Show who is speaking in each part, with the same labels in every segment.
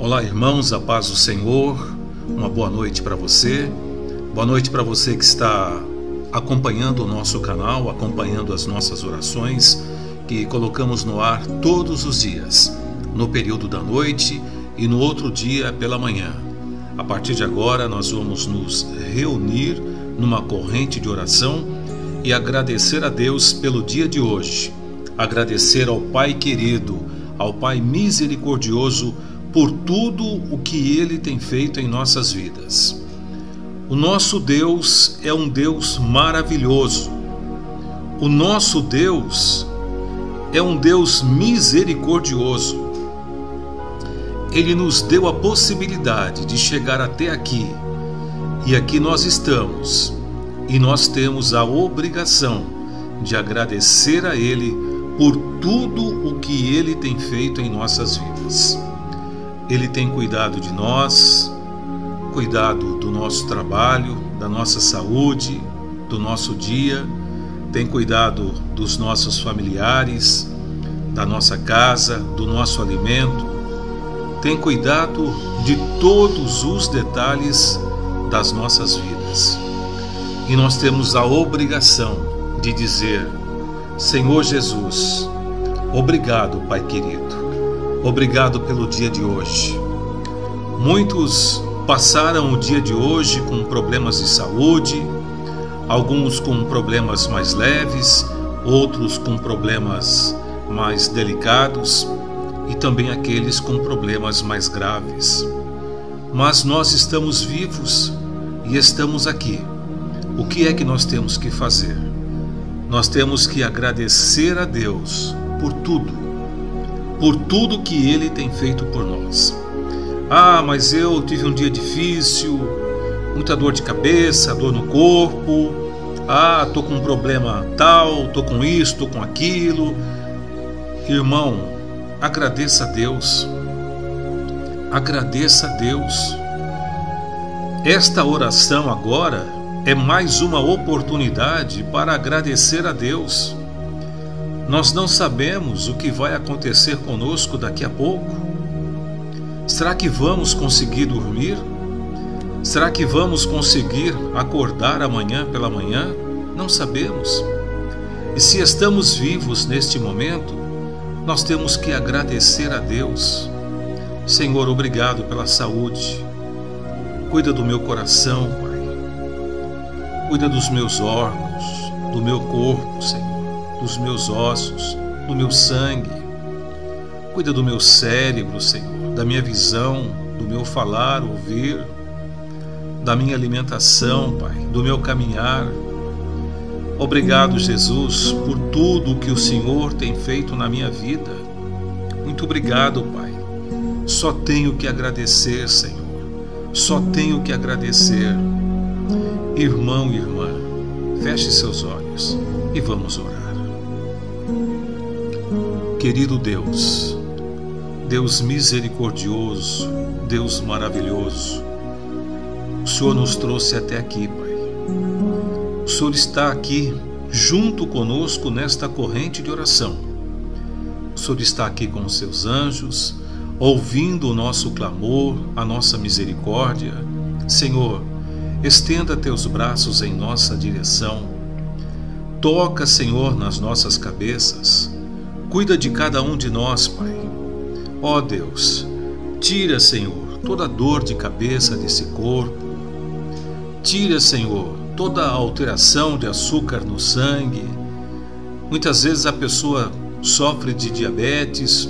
Speaker 1: Olá, irmãos, a paz do Senhor. Uma boa noite para você. Boa noite para você que está acompanhando o nosso canal, acompanhando as nossas orações que colocamos no ar todos os dias, no período da noite e no outro dia pela manhã. A partir de agora, nós vamos nos reunir numa corrente de oração e agradecer a Deus pelo dia de hoje. Agradecer ao Pai querido, ao Pai misericordioso por tudo o que ele tem feito em nossas vidas. O nosso Deus é um Deus maravilhoso. O nosso Deus é um Deus misericordioso. Ele nos deu a possibilidade de chegar até aqui. E aqui nós estamos. E nós temos a obrigação de agradecer a Ele por tudo o que Ele tem feito em nossas vidas. Ele tem cuidado de nós, cuidado do nosso trabalho, da nossa saúde, do nosso dia, tem cuidado dos nossos familiares, da nossa casa, do nosso alimento, tem cuidado de todos os detalhes das nossas vidas. E nós temos a obrigação de dizer: Senhor Jesus, obrigado, Pai querido Obrigado pelo dia de hoje. Muitos passaram o dia de hoje com problemas de saúde, alguns com problemas mais leves, outros com problemas mais delicados e também aqueles com problemas mais graves. Mas nós estamos vivos e estamos aqui. O que é que nós temos que fazer? Nós temos que agradecer a Deus por tudo por tudo que Ele tem feito por nós. Ah, mas eu tive um dia difícil, muita dor de cabeça, dor no corpo. Ah, tô com um problema tal, tô com isso, tô com aquilo. Irmão, agradeça a Deus. Agradeça a Deus. Esta oração agora é mais uma oportunidade para agradecer a Deus. Nós não sabemos o que vai acontecer conosco daqui a pouco. Será que vamos conseguir dormir? Será que vamos conseguir acordar amanhã pela manhã? Não sabemos. E se estamos vivos neste momento, nós temos que agradecer a Deus. Senhor, obrigado pela saúde. Cuida do meu coração, Pai. Cuida dos meus órgãos, do meu corpo, Senhor dos meus ossos, do meu sangue. Cuida do meu cérebro, Senhor, da minha visão, do meu falar, ouvir, da minha alimentação, Pai, do meu caminhar. Obrigado, Jesus, por tudo que o Senhor tem feito na minha vida. Muito obrigado, Pai. Só tenho que agradecer, Senhor. Só tenho que agradecer. Irmão e irmã, feche seus olhos e vamos orar. Querido Deus, Deus misericordioso, Deus maravilhoso, o Senhor nos trouxe até aqui, Pai. O Senhor está aqui junto conosco nesta corrente de oração. O Senhor está aqui com os seus anjos, ouvindo o nosso clamor, a nossa misericórdia. Senhor, estenda teus braços em nossa direção. Toca, Senhor, nas nossas cabeças Cuida de cada um de nós, Pai. Ó Deus, tira, Senhor, toda dor de cabeça desse corpo. Tira, Senhor, toda alteração de açúcar no sangue. Muitas vezes a pessoa sofre de diabetes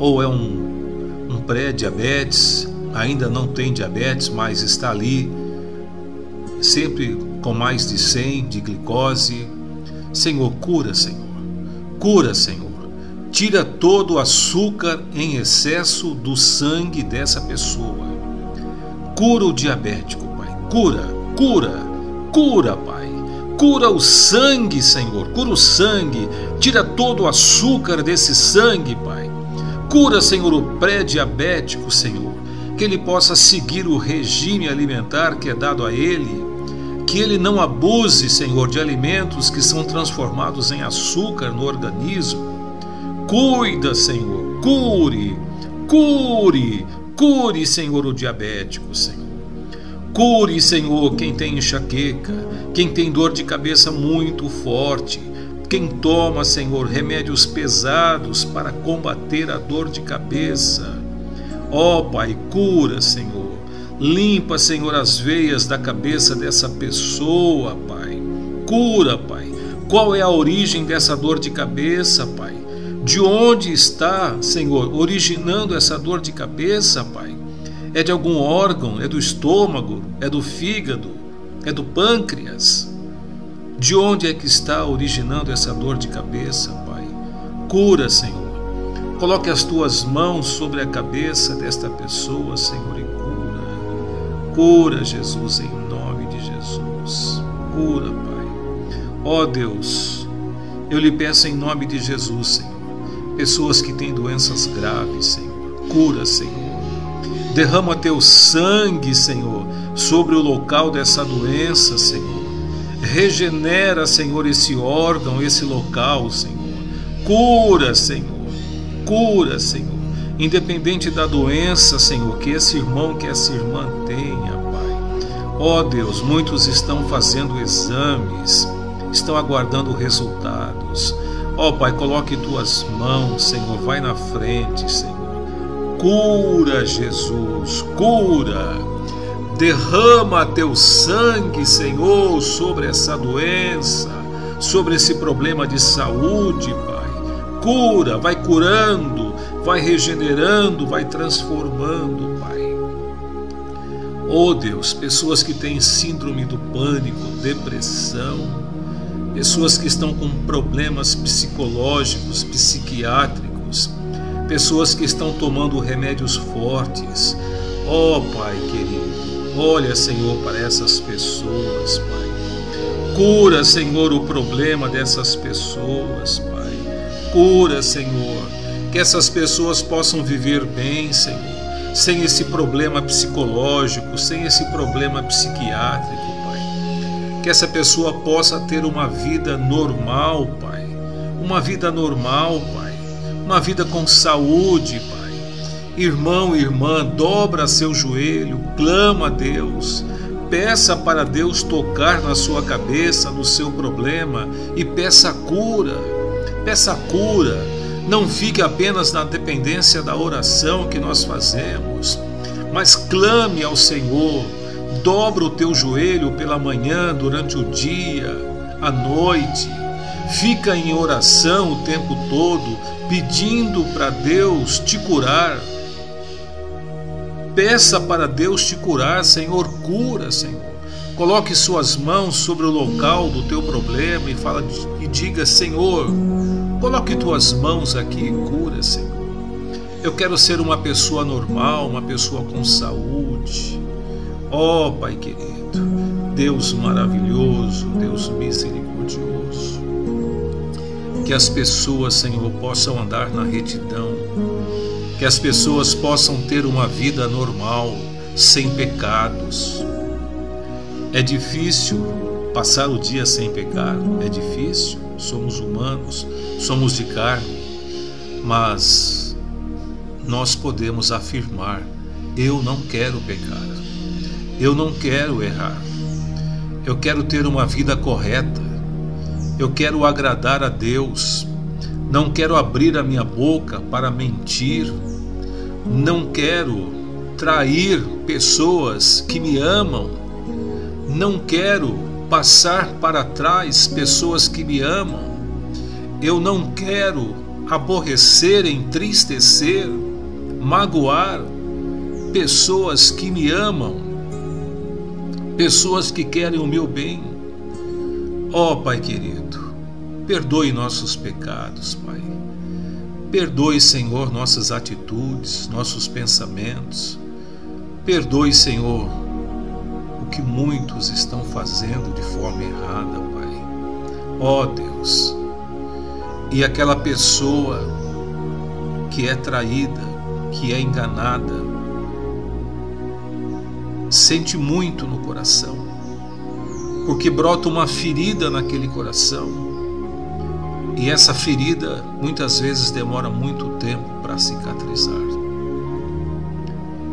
Speaker 1: ou é um, um pré-diabetes, ainda não tem diabetes, mas está ali sempre com mais de 100 de glicose. Senhor, cura, Senhor. Cura, Senhor tira todo o açúcar em excesso do sangue dessa pessoa. Cura o diabético, Pai. Cura, cura, cura, Pai. Cura o sangue, Senhor. Cura o sangue. Tira todo o açúcar desse sangue, Pai. Cura, Senhor, o pré-diabético, Senhor. Que ele possa seguir o regime alimentar que é dado a ele. Que ele não abuse, Senhor, de alimentos que são transformados em açúcar no organismo Cuida, Senhor, cure, cure, Cure, Senhor, o diabético, Senhor. Cure, Senhor, quem tem enxaqueca, quem tem dor de cabeça muito forte, quem toma, Senhor, remédios pesados para combater a dor de cabeça. Ó oh, Pai, cura, Senhor. Limpa, Senhor, as veias da cabeça dessa pessoa, Pai. Cura, Pai. Qual é a origem dessa dor de cabeça, Pai? De onde está, Senhor, originando essa dor de cabeça, Pai? É de algum órgão? É do estômago? É do fígado? É do pâncreas? De onde é que está originando essa dor de cabeça, Pai? Cura, Senhor. Coloque as tuas mãos sobre a cabeça desta pessoa, Senhor, e cura. Cura, Jesus, em nome de Jesus. Cura, Pai. Ó oh, Deus, eu lhe peço em nome de Jesus, Senhor. Pessoas que têm doenças graves, Senhor. Cura, Senhor. Derrama teu sangue, Senhor, sobre o local dessa doença, Senhor Regenera, Senhor, esse órgão, esse local, Senhor. Cura, Senhor. Cura, Senhor. Independente da doença, Senhor, que esse irmão, que essa irmã tenha, Pai. Ó oh, Deus, muitos estão fazendo exames, estão aguardando resultados. Ó oh, Pai, coloque tuas mãos, Senhor, vai na frente, Senhor. Cura, Jesus, cura. Derrama teu sangue, Senhor, sobre essa doença, sobre esse problema de saúde, Pai. Cura, vai curando, vai regenerando, vai transformando, Pai. Oh Deus, pessoas que têm síndrome do pânico, depressão, pessoas que estão com problemas psicológicos, psiquiátricos, pessoas que estão tomando remédios fortes. Oh Pai querido, Olha, Senhor, para essas pessoas, Pai. Cura, Senhor, o problema dessas pessoas, Pai. Cura, Senhor, que essas pessoas possam viver bem, Senhor, sem esse problema psicológico, sem esse problema psiquiátrico. Que essa pessoa possa ter uma vida normal, Pai. Uma vida normal, Pai. Uma vida com saúde, Pai Irmão irmã, dobra seu joelho, clama a Deus, peça para Deus tocar na sua cabeça, no seu problema e peça cura. Peça cura. Não fique apenas na dependência da oração que nós fazemos, mas clame ao Senhor. Dobra o teu joelho pela manhã, durante o dia, à noite. Fica em oração o tempo todo, pedindo para Deus te curar Peça para Deus te curar, Senhor, cura, Senhor. Coloque suas mãos sobre o local do teu problema e fala e diga, Senhor, coloque tuas mãos aqui e cura, Senhor. Eu quero ser uma pessoa normal, uma pessoa com saúde. Ó oh, Pai querido, Deus maravilhoso, Deus misericordioso. Que as pessoas, Senhor, possam andar na retidão que as pessoas possam ter uma vida normal, sem pecados. É difícil passar o dia sem pecado, é difícil, somos humanos, somos de carne, mas nós podemos afirmar: eu não quero pecar, eu não quero errar, eu quero ter uma vida correta, eu quero agradar a Deus, não quero abrir a minha boca para mentir. Não quero trair pessoas que me amam. Não quero passar para trás pessoas que me amam. Eu não quero aborrecer, entristecer, magoar pessoas que me amam, pessoas que querem o meu bem. Ó oh, Pai querido, Perdoe nossos pecados, Pai. Perdoe, Senhor, nossas atitudes, nossos pensamentos. Perdoe, Senhor, o que muitos estão fazendo de forma errada, Pai. Ó oh, Deus, e aquela pessoa que é traída, que é enganada, sente muito no coração, porque brota uma ferida naquele coração e essa ferida muitas vezes demora muito tempo para cicatrizar.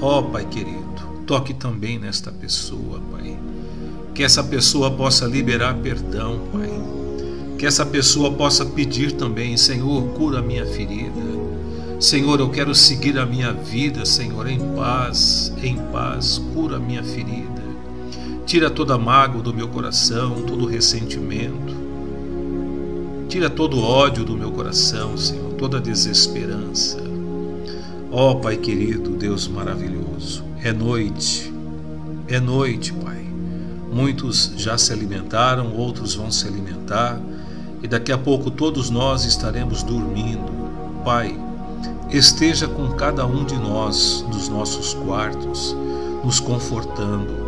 Speaker 1: Ó oh, Pai querido, toque também nesta pessoa, Pai. Que essa pessoa possa liberar perdão, Pai. Que essa pessoa possa pedir também, Senhor, cura a minha ferida. Senhor, eu quero seguir a minha vida, Senhor, em paz, em paz, cura a minha ferida. Tira toda mágoa do meu coração, todo ressentimento. Tira todo ódio do meu coração, Senhor, toda desesperança. Ó oh, Pai querido, Deus maravilhoso, é noite, é noite, Pai. Muitos já se alimentaram, outros vão se alimentar, e daqui a pouco todos nós estaremos dormindo. Pai, esteja com cada um de nós nos nossos quartos, nos confortando.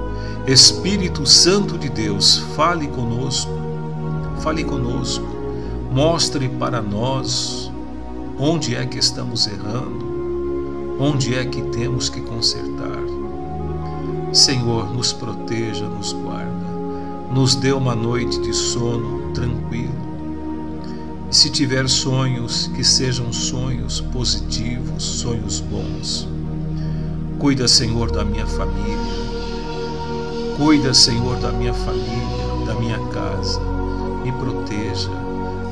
Speaker 1: Espírito Santo de Deus, fale conosco, fale conosco, mostre para nós onde é que estamos errando, onde é que temos que consertar. Senhor, nos proteja, nos guarda, nos dê uma noite de sono tranquilo se tiver sonhos, que sejam sonhos positivos, sonhos bons. Cuida, Senhor, da minha família. Cuida, Senhor, da minha família, da minha casa. Me proteja.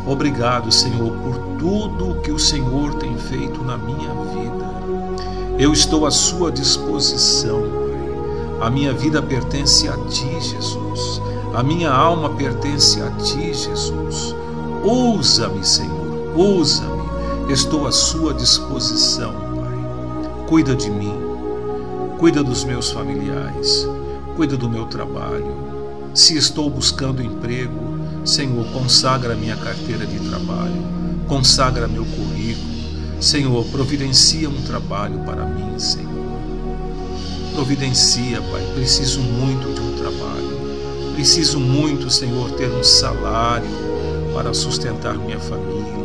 Speaker 1: Obrigado, Senhor, por tudo que o Senhor tem feito na minha vida. Eu estou à sua disposição, Pai. A minha vida pertence a Ti, Jesus. A minha alma pertence a Ti, Jesus. Usa-me, Senhor, usa-me. Estou à sua disposição, Pai. Cuida de mim, cuida dos meus familiares, cuida do meu trabalho. Se estou buscando emprego, Senhor, consagra minha carteira de trabalho, consagra meu currículo. Senhor, providencia um trabalho para mim, Senhor. Providencia, Pai. Preciso muito de um trabalho. Preciso muito, Senhor, ter um salário para sustentar minha família.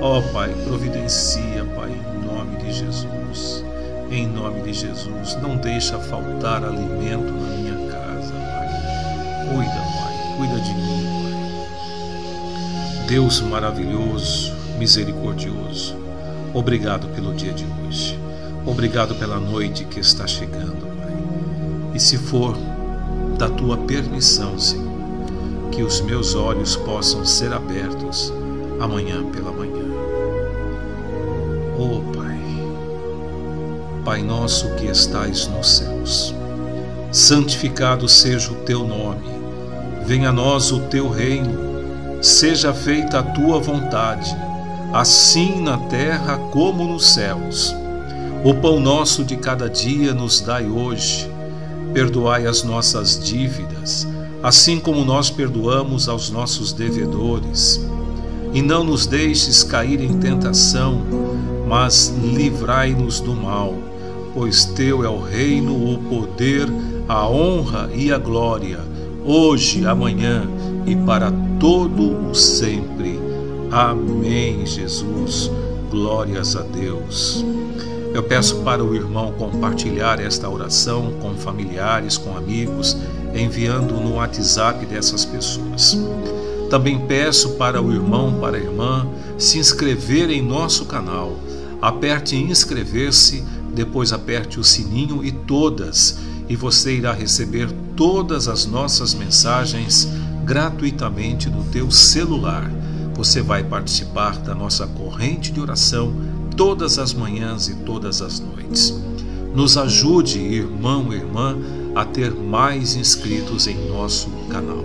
Speaker 1: Ó oh, Pai, providencia, Pai, em nome de Jesus. Em nome de Jesus, não deixa faltar alimento na minha casa, Pai. Cuida, Pai, cuida de mim, Pai. Deus maravilhoso, misericordioso, obrigado pelo dia de hoje. Obrigado pela noite que está chegando, Pai. E se for da tua permissão, Senhor, que os meus olhos possam ser abertos amanhã pela manhã. Oh Pai, Pai nosso que estais nos céus, santificado seja o teu nome, venha a nós o teu reino, seja feita a tua vontade, assim na terra como nos céus. O pão nosso de cada dia nos dai hoje, perdoai as nossas dívidas, assim como nós perdoamos aos nossos devedores. E não nos deixes cair em tentação, mas livrai-nos do mal, pois teu é o reino, o poder, a honra e a glória, hoje, amanhã e para todo o sempre. Amém, Jesus. Glórias a Deus. Eu peço para o irmão compartilhar esta oração com familiares, com amigos, enviando no WhatsApp dessas pessoas. Também peço para o irmão, para a irmã, se inscrever em nosso canal. Aperte em inscrever-se, depois aperte o sininho e todas, e você irá receber todas as nossas mensagens gratuitamente no teu celular. Você vai participar da nossa corrente de oração todas as manhãs e todas as noites. Nos ajude, irmão irmã, a ter mais inscritos em nosso canal.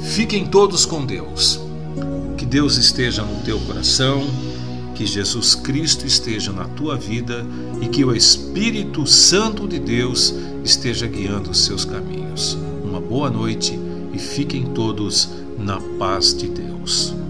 Speaker 1: Fiquem todos com Deus. Que Deus esteja no teu coração, que Jesus Cristo esteja na tua vida e que o Espírito Santo de Deus esteja guiando os seus caminhos. Uma boa noite e fiquem todos na paz de Deus.